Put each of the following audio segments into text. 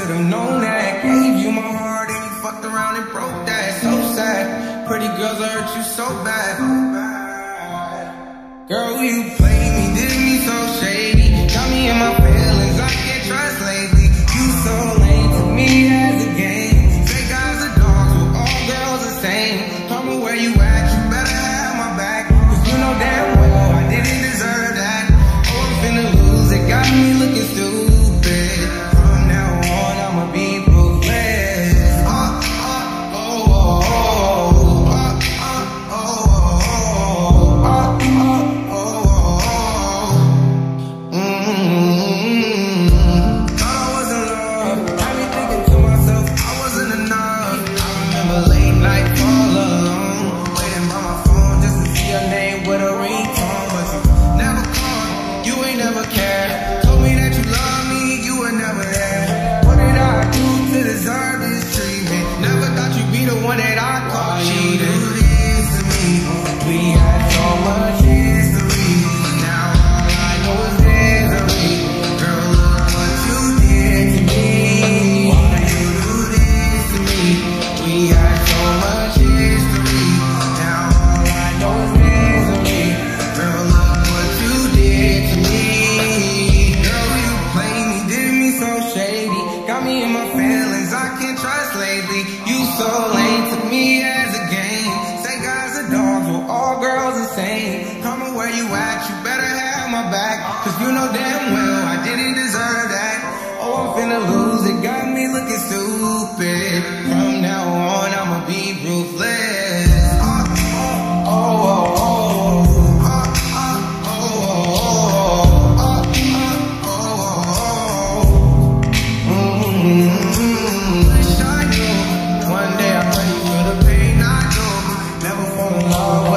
Should've known that. Gave you my heart and you fucked around and broke that. So sad. Pretty girls hurt you so bad. Girl, you play. my feelings, I can't trust lately. You so lame, took me as a game. Say guys are dogs, well all girls the same. Come on where you at, you better have my back. Cause you know damn well I didn't deserve that. Oh, I'm finna lose, it got me looking stupid. Allah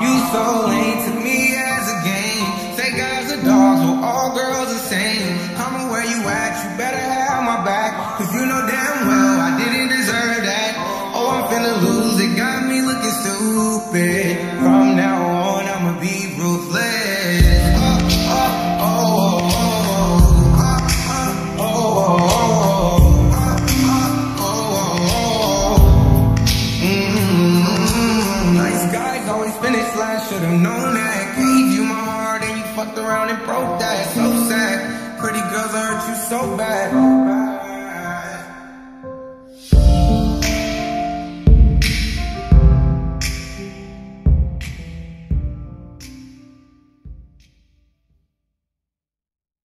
You so late to me as a game. Say guys are dogs, well all girls the same. Come where you at, you better have my back. Cause you know damn well I didn't deserve that. Oh, I'm finna lose, it got me looking stupid. landslide. Should've known that. Gave you my heart and you fucked around and broke that. So sad. Pretty girls, I hurt you so bad.